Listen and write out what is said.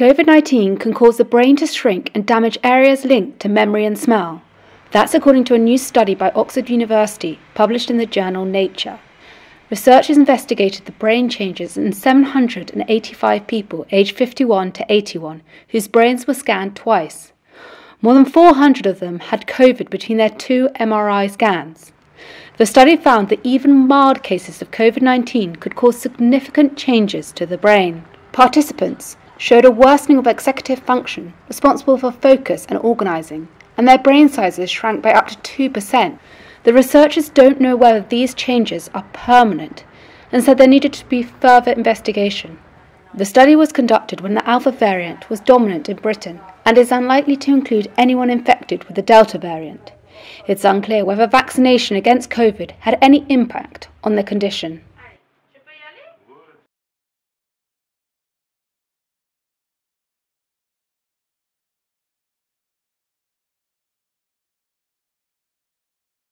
COVID 19 can cause the brain to shrink and damage areas linked to memory and smell. That's according to a new study by Oxford University published in the journal Nature. Researchers investigated the brain changes in 785 people aged 51 to 81 whose brains were scanned twice. More than 400 of them had COVID between their two MRI scans. The study found that even mild cases of COVID 19 could cause significant changes to the brain. Participants showed a worsening of executive function responsible for focus and organising, and their brain sizes shrank by up to 2%. The researchers don't know whether these changes are permanent and said there needed to be further investigation. The study was conducted when the Alpha variant was dominant in Britain and is unlikely to include anyone infected with the Delta variant. It's unclear whether vaccination against COVID had any impact on the condition.